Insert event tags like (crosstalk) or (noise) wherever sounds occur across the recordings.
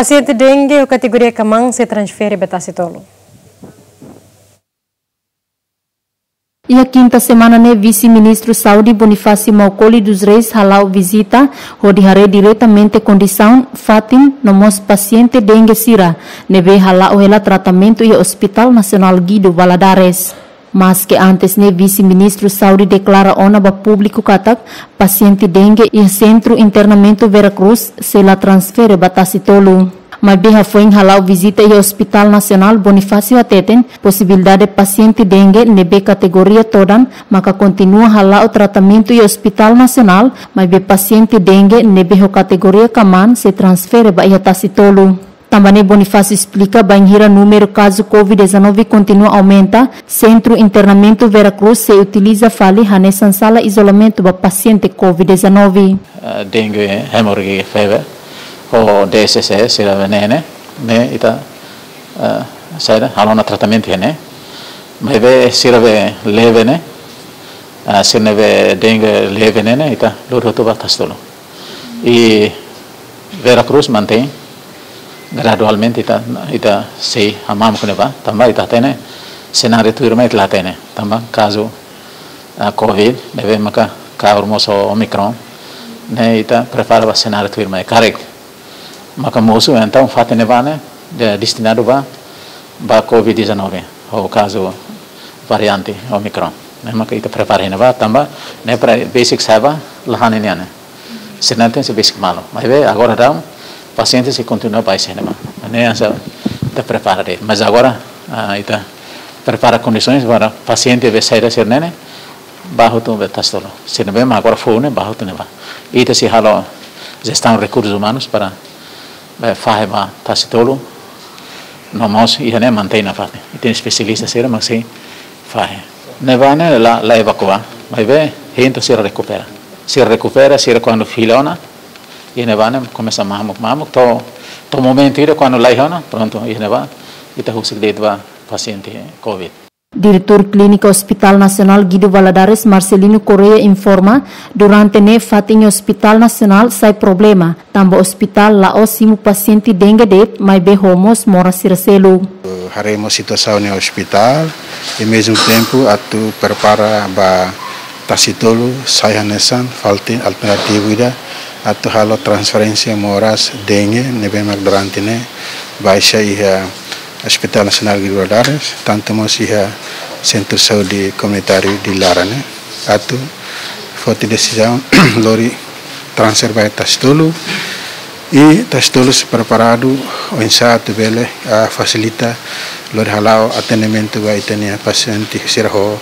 Paciente dengue, o categoria Camang, se transfere Betasitolo. E a quinta semana, né, vice-ministro Saudi Bonifácio Maukoli dos Reis halau visita, haré diretamente condição fatin nomos paciente dengue sira, neve halau ela tratamento e Hospital Nacional Guido Valadares. Mas que antes ne vice-ministro Saudi declara ona ba público katak paciente dengue e centro internamento Veracruz se la transfere batasi tolu. Malbeha foi halau visita e Hospital Nacional Bonifácio Ateten, possibilidade paciente dengue nebe categoria toda, maka continua halau tratamento e Hospital Nacional, mas be paciente dengue nebe ho categoria kaman se transfere ba ihatasi tolu. Também Bonifácio explica banheira número caso Covid-19 continua a aumenta. Centro Internamento Veracruz se utiliza fali nessa sala isolamento para paciente Covid-19. Uh, dengue, hemorragia, febre, o DSS, sira venene, ne ita uh, saida halona tratamento ne. Mas ve sira ve leve ne. Uh, ve dengue leve ne, ita luro tu batastolo. E Veracruz mantém gradualmente ita ita sei hamam kune ba tamba ita tene senario tu irma itla tene. Tamba caso a covid deve maka ka ormoso omicron ne ita prepara ba senario tu irma karek. Maka mosu então fatene ba ne de destinado ba ba covid 19 o caso variante omicron. Ne maka ita prepara ne ba tamba ne para basic saiba lahane ne senate se basic malo. Mas agora dá paciente se continua para esse cinema. Nem essa te prepara de. Mas agora ah, ita prepara condições para paciente ver sair da nene bajo tu betastolo. Se não agora fone bajo tu neba. Ita se halo gestão recursos humanos para fazer ba tastolo. Nomos e nem mantém na parte. E tem especialista ser mas sim faz. Nevane la la evacua. Mas vê, gente se recupera. Se recupera, se quando filona ihne vane começa mamuk mamuk to to momento ira quando lai hona pronto ihne va ita husik det va paciente covid. Diretor Clínica Hospital Nacional Guido Valadares Marcelino Correia informa durante ne fatinho Hospital Nacional sai problema. Tambo hospital la osimo paciente dengue det mai be homos mora siraselo haremos situação no hospital e mesmo tempo atu prepara ba tasitolo sai hanesan falti alternativo ida atau halo transferência moras dengue nebe mag durante ne baixa iha Hospital Nasional Guilherme tanto mos iha Centro Saúde Comunitário de Lara ne atu foto decisão (clears throat) lori transfer vai tastolo e tastolo se preparado o insato bele a facilita lori halau atendimento vai tenia paciente sirho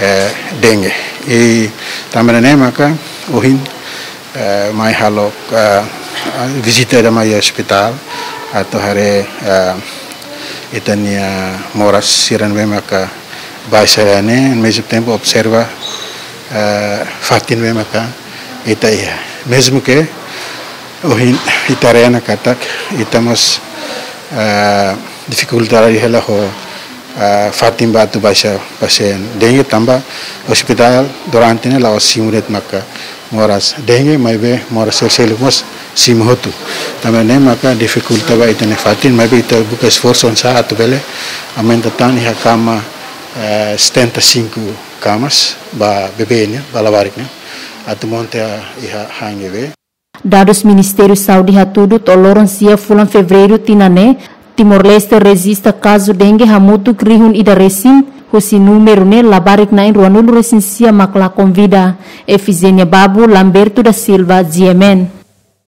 eh, dengue. E também ne maka ohin uh, mai halo uh, visita da mai hospital atau hari uh, itania moras siran mema ka baisa ne mesmo tempo observa uh, fatin mema ka ita ia mesmo que ohin itarena katak itamos uh, dificuldade hela ho Eh, fatim batu basha pasien denge tambah hospital durante dorantine lawa simuret maka moras. Denge maibe moras sel mos sim hotu tame ne maka difficult eh, ba itane fatin maibe ita buka esforzo sa atu bele. Amen tatani hakama uh, stenta cinco camas ba bebenya balavariknya atu monte iha hangi be. Dados Ministério Saúde Ratudo toloram sia fulan fevereiro tinane Timor Leste registra caso dengue ramuto crihun e da recim, cusi número né nain na enruanul recensia macla convida. Efizenia Babu Lamberto da Silva, Diemen.